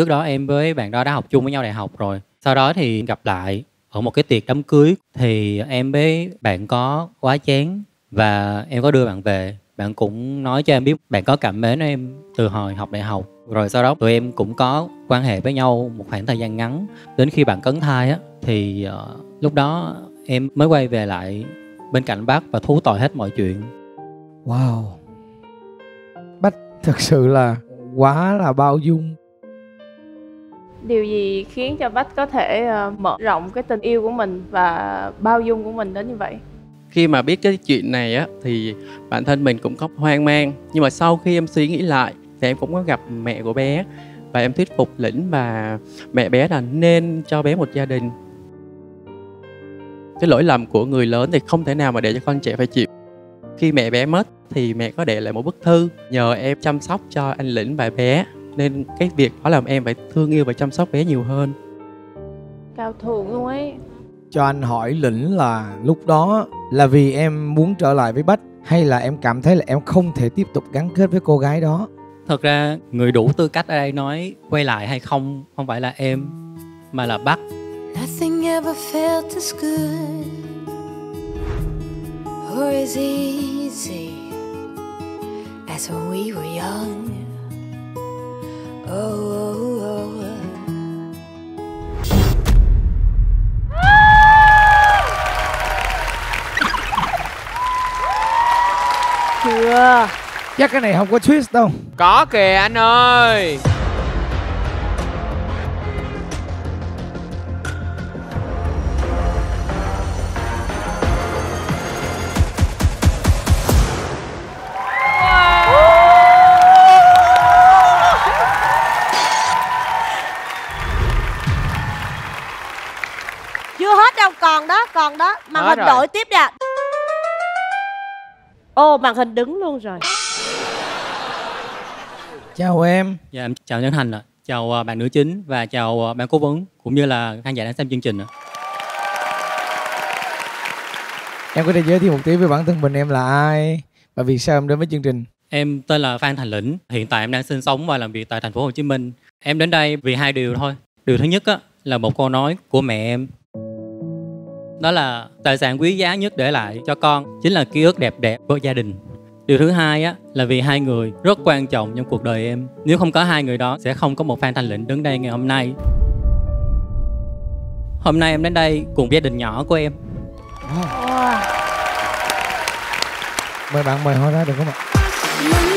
trước đó em với bạn đó đã học chung với nhau đại học rồi. Sau đó thì gặp lại ở một cái tiệc đám cưới. Thì em với bạn có quá chén và em có đưa bạn về. Bạn cũng nói cho em biết bạn có cảm mến em từ hồi học đại học. Rồi sau đó tụi em cũng có quan hệ với nhau một khoảng thời gian ngắn. Đến khi bạn cấn thai á thì uh, lúc đó em mới quay về lại bên cạnh bác và thú tội hết mọi chuyện. Wow. Bách thật sự là quá là bao dung điều gì khiến cho bách có thể ờ, mở rộng cái tình yêu của mình và bao dung của mình đến như vậy? Khi mà biết cái chuyện này á, thì bản thân mình cũng có hoang mang. Nhưng mà sau khi em suy nghĩ lại, thì em cũng có gặp mẹ của bé và em thuyết phục lĩnh và mẹ bé là nên cho bé một gia đình. Cái lỗi lầm của người lớn thì không thể nào mà để cho con trẻ phải chịu. Khi mẹ bé mất thì mẹ có để lại một bức thư nhờ em chăm sóc cho anh lĩnh và bé nên cái việc đó làm em phải thương yêu và chăm sóc bé nhiều hơn. Cao thượng luôn ấy. Cho anh hỏi lĩnh là lúc đó là vì em muốn trở lại với bách hay là em cảm thấy là em không thể tiếp tục gắn kết với cô gái đó? Thật ra người đủ tư cách ở đây nói quay lại hay không không phải là em mà là bách. Nothing ever felt as good or as easy as when we were young. Chưa. Chắc cái này không có twist đâu. Có kìa anh ơi. Còn đó màn Hết hình rồi. đổi tiếp nè ô màn hình đứng luôn rồi chào em dạ em chào nhân thành ạ chào à, bạn nữ chính và chào à, ban cố vấn cũng như là khán giả đang xem chương trình ạ em có thể giới thiệu một tí về bản thân mình em là ai và vì sao em đến với chương trình Em tên là Phan Thành Lĩnh. Hiện tại em đang sinh sống và làm việc tại thành phố Hồ Chí Minh. Em đến đây vì hai điều thôi. Điều thứ nhất á, là một câu nói của mẹ em. Đó là tài sản quý giá nhất để lại cho con chính là ký ức đẹp đẽ của gia đình. Điều thứ hai á, là vì hai người rất quan trọng trong cuộc đời em. Nếu không có hai người đó sẽ không có một Phan Thành Lĩnh đứng đây ngày hôm nay. Hôm nay em đến đây cùng gia đình nhỏ của em. wow. mời bạn mời họ ra được không ạ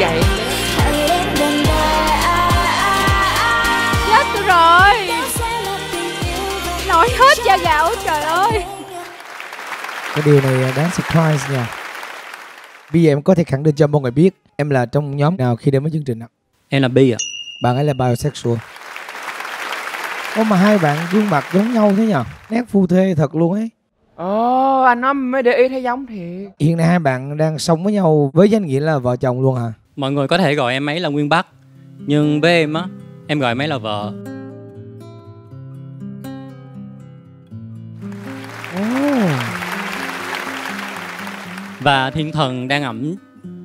vậy? Chết tôi rồi. Nổi hết da gạo trời ơi. Cái điều này đáng surprise nha. Bây giờ em có thể khẳng định cho mọi người biết em là trong nhóm nào khi đến với chương trình ạ? Em là Bi ạ. bạn ấy là bisexual. Ồ mà hai bạn gương mặt giống nhau thế nhở Nét phu thê thật luôn ấy. Ồ anh nói mới để ý thấy giống thiệt. Hiện nay hai bạn đang sống với nhau với danh nghĩa là vợ chồng luôn hả? Mọi người có thể gọi em ấy là Nguyên Bắc. Nhưng với em á, em gọi em ấy là vợ. Ồ, Và thiên thần đang ẩm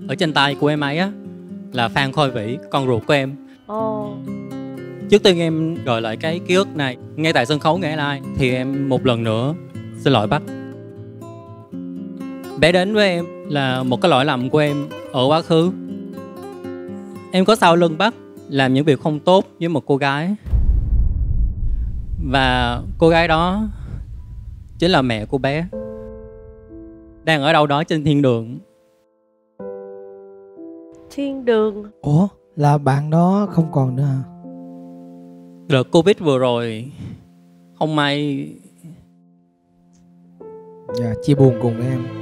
ở trên tay của em ấy á là Phan Khôi Vĩ, con ruột của em. ồ Trước tiên em gọi lại cái ký ức này ngay tại sân khấu Nghệ Lai thì em một lần nữa xin lỗi bác. Bé đến với em là một cái lỗi lầm của em ở quá khứ. Em có sau lưng bác làm những việc không tốt với một cô gái. Và cô gái đó chính là mẹ của bé. Đang ở đâu đó trên thiên đường thiên đường Ủa là bạn đó không còn nữa hả? đợt covid vừa rồi không may Dạ chia buồn cùng với em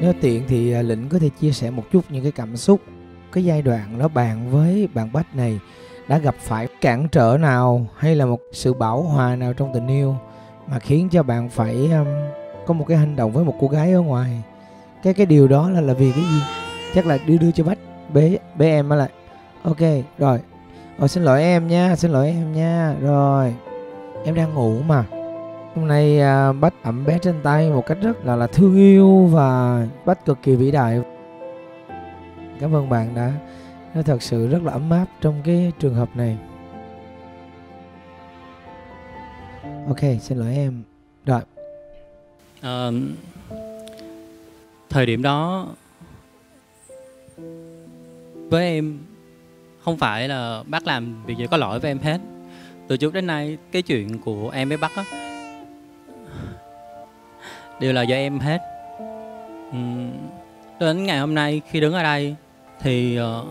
nếu tiện thì à, lĩnh có thể chia sẻ một chút những cái cảm xúc cái giai đoạn đó bạn với bạn bách này đã gặp phải cản trở nào hay là một sự bảo hòa nào trong tình yêu mà khiến cho bạn phải um, có một cái hành động với một cô gái ở ngoài? Cái cái điều đó là là vì cái gì? Chắc là đưa đưa cho bách bế bế em lại. Ok rồi. Ồ, xin lỗi em nha xin lỗi em nha. Rồi em đang ngủ mà hôm nay à, bách ẩm bé trên tay một cách rất là là thương yêu và bách cực kỳ vĩ đại. Cảm ơn bạn đã nó thật sự rất là ấm áp trong cái trường hợp này. Ok xin lỗi em. Rồi. À, thời điểm đó với em không phải là bác làm việc gì có lỗi với em hết. Từ trước đến nay cái chuyện của em với bác á đều là do em hết. Ừm, đến ngày hôm nay khi đứng ở đây thì uh,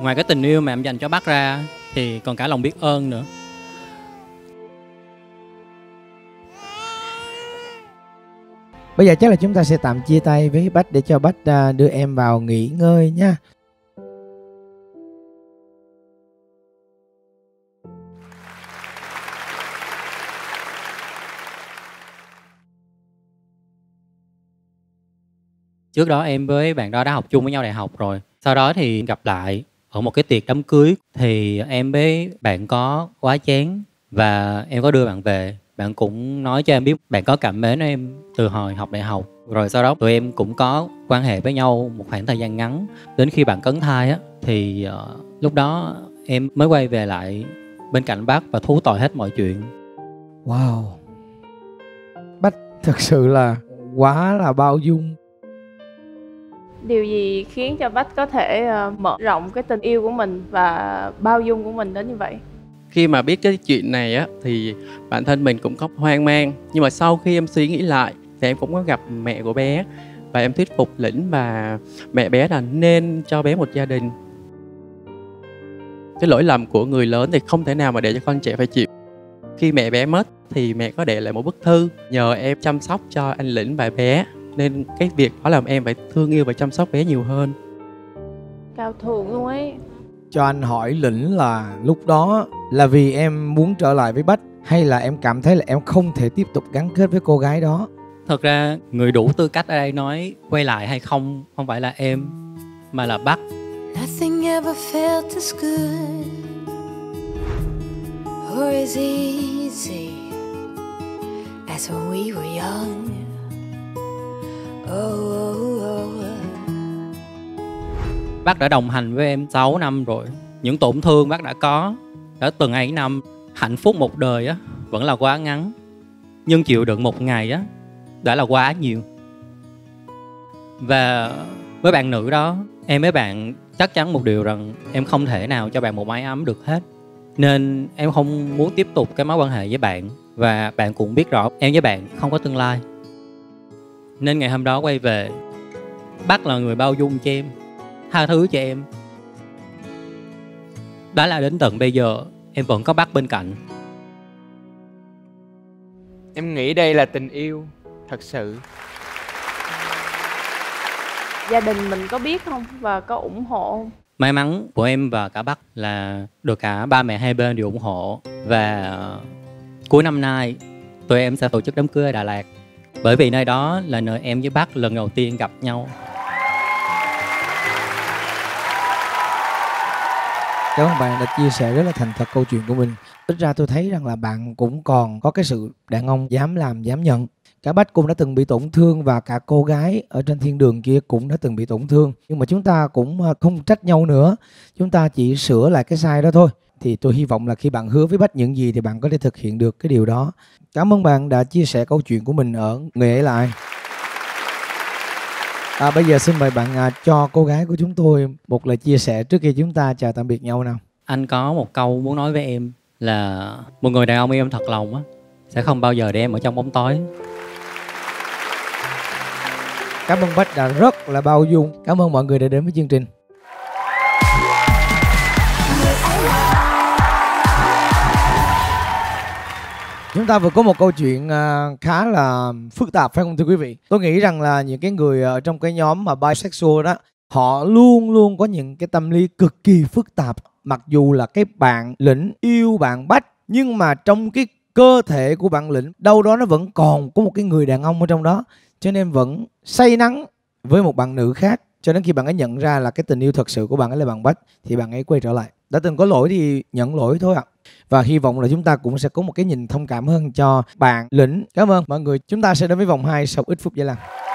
ngoài cái tình yêu mà em dành cho bác ra thì còn cả lòng biết ơn nữa. Bây giờ chắc là chúng ta sẽ tạm chia tay với bách để cho bách à, đưa em vào nghỉ ngơi nha. Trước đó em với bạn đó đã học chung với nhau đại học rồi. Sau đó thì gặp lại ở một cái tiệc đám cưới. Thì em với bạn có quá chén và em có đưa bạn về. Bạn cũng nói cho em biết bạn có cảm mến em từ hồi học đại học. Rồi sau đó tụi em cũng có quan hệ với nhau một khoảng thời gian ngắn. Đến khi bạn cấn thai á thì uh, lúc đó em mới quay về lại bên cạnh bác và thú tội hết mọi chuyện. Wow. Bách thật sự là quá là bao dung điều gì khiến cho bách có thể ờ, mở rộng cái tình yêu của mình và bao dung của mình đến như vậy? Khi mà biết cái chuyện này á, thì bản thân mình cũng có hoang mang. Nhưng mà sau khi em suy nghĩ lại, thì em cũng có gặp mẹ của bé và em thuyết phục lĩnh và mẹ bé là nên cho bé một gia đình. Cái lỗi lầm của người lớn thì không thể nào mà để cho con trẻ phải chịu. Khi mẹ bé mất thì mẹ có để lại một bức thư nhờ em chăm sóc cho anh lĩnh và bé nên cái việc đó làm em phải thương yêu và chăm sóc bé nhiều hơn. Cao thượng luôn ấy. Cho anh hỏi lĩnh là lúc đó là vì em muốn trở lại với bách hay là em cảm thấy là em không thể tiếp tục gắn kết với cô gái đó? Thật ra người đủ tư cách ở đây nói quay lại hay không không phải là em mà là bác Nothing ever felt as good or as easy as when we were young. Bác đã đồng hành với em 6 năm rồi. Những tổn thương bác đã có đã từng ấy năm, hạnh phúc một đời á, vẫn là quá ngắn. Nhưng chịu đựng một ngày á, đã là quá nhiều. Và với bạn nữ đó, em với bạn chắc chắn một điều rằng em không thể nào cho bạn một mái ấm được hết. Nên em không muốn tiếp tục cái mối quan hệ với bạn. Và bạn cũng biết rõ, em với bạn không có tương lai nên ngày hôm đó quay về. Bác là người bao dung cho em tha thứ cho em. Đó là đến tận bây giờ em vẫn có bác bên cạnh. Em nghĩ đây là tình yêu Thật sự. Gia đình mình có biết không? Và có ủng hộ không? May mắn của em và cả bác là được cả ba mẹ hai bên đều ủng hộ. Và ờ, cuối năm nay tụi em sẽ tổ chức đám cưới ở Đà Lạt bởi vì nơi đó là nơi em với bác lần đầu tiên gặp nhau. Cảm ơn bạn đã chia sẻ rất là thành thật câu chuyện của mình. Ít ra tôi thấy rằng là bạn cũng còn có cái sự đàn ông dám làm, dám nhận. Cả bách cũng đã từng bị tổn thương và cả cô gái ở trên thiên đường kia cũng đã từng bị tổn thương. Nhưng mà chúng ta cũng à, không trách nhau nữa. Chúng ta chỉ sửa lại cái sai đó thôi thì tôi hy vọng là khi bạn hứa với bách những gì thì bạn có thể thực hiện được cái điều đó cảm ơn bạn đã chia sẻ câu chuyện của mình ở người ấy lại à, bây giờ xin mời bạn à, cho cô gái của chúng tôi một lời chia sẻ trước khi chúng ta chào tạm biệt nhau nào anh có một câu muốn nói với em là một người đàn ông yêu em thật lòng á sẽ không bao giờ để em ở trong bóng tối Cảm ơn Bách đã rất là bao dung. Cảm ơn mọi người đã đến với chương trình. Chúng ta vừa có một câu chuyện à, khá là phức tạp, phải không thưa quý vị? Tôi nghĩ rằng là những cái người ở trong cái nhóm mà bisexual đó, họ luôn luôn có những cái tâm lý cực kỳ phức tạp, mặc dù là cái bạn lĩnh yêu bạn bách, nhưng mà trong cái cơ thể của bạn lĩnh, đâu đó nó vẫn còn có một cái người đàn ông ở trong đó, cho nên vẫn say nắng với một bạn nữ khác. Cho đến khi bạn ấy nhận ra là cái tình yêu thật sự của bạn ấy là bạn bách, thì bạn ấy quay trở lại. Đã từng có lỗi thì nhận lỗi thôi ạ và hy vọng là chúng ta cũng sẽ có một cái nhìn thông cảm hơn cho bạn, lĩnh. Cảm ơn. Mọi người, chúng ta sẽ đến với vòng 2 sau ít phút giây lặng